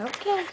Okay.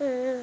Hmm.